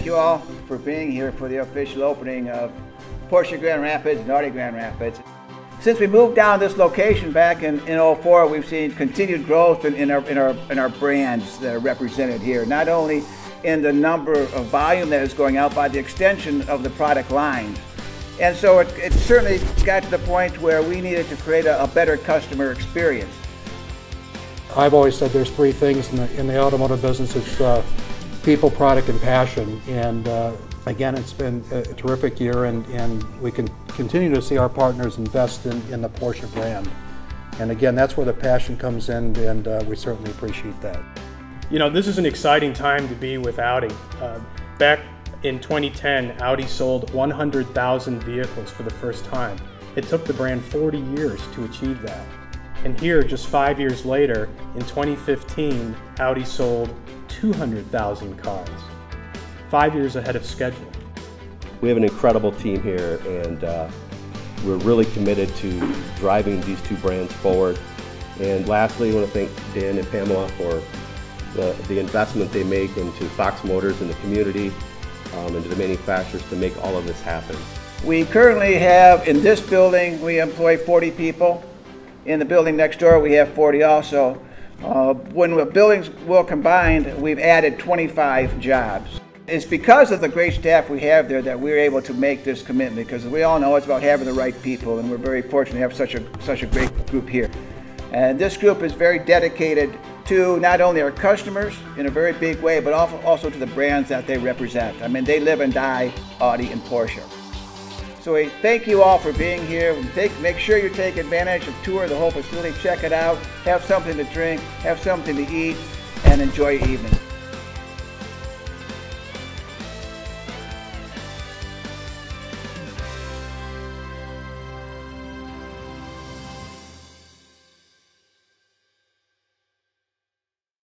thank you all for being here for the official opening of Porsche Grand Rapids and Audi Grand Rapids. Since we moved down this location back in, in 04, we've seen continued growth in, in, our, in, our, in our brands that are represented here. Not only in the number of volume that is going out, but the extension of the product lines. And so it, it certainly got to the point where we needed to create a, a better customer experience. I've always said there's three things in the, in the automotive business. It's uh, people, product, and passion. And uh, again, it's been a terrific year, and, and we can continue to see our partners invest in, in the Porsche brand. And again, that's where the passion comes in, and uh, we certainly appreciate that. You know, this is an exciting time to be with Audi. Uh, back in 2010, Audi sold 100,000 vehicles for the first time. It took the brand 40 years to achieve that. And here, just five years later, in 2015, Audi sold 200,000 cars, five years ahead of schedule. We have an incredible team here, and uh, we're really committed to driving these two brands forward. And lastly, I want to thank Dan and Pamela for the, the investment they make into Fox Motors and the community, um, and to the manufacturers to make all of this happen. We currently have, in this building, we employ 40 people. In the building next door, we have 40 also. Uh, when the buildings will combined, we've added 25 jobs. It's because of the great staff we have there that we're able to make this commitment because we all know it's about having the right people and we're very fortunate to have such a, such a great group here. And this group is very dedicated to not only our customers in a very big way, but also to the brands that they represent. I mean, they live and die Audi and Porsche. So we thank you all for being here. Take, make sure you take advantage of tour the whole facility. Check it out. Have something to drink. Have something to eat, and enjoy your evening.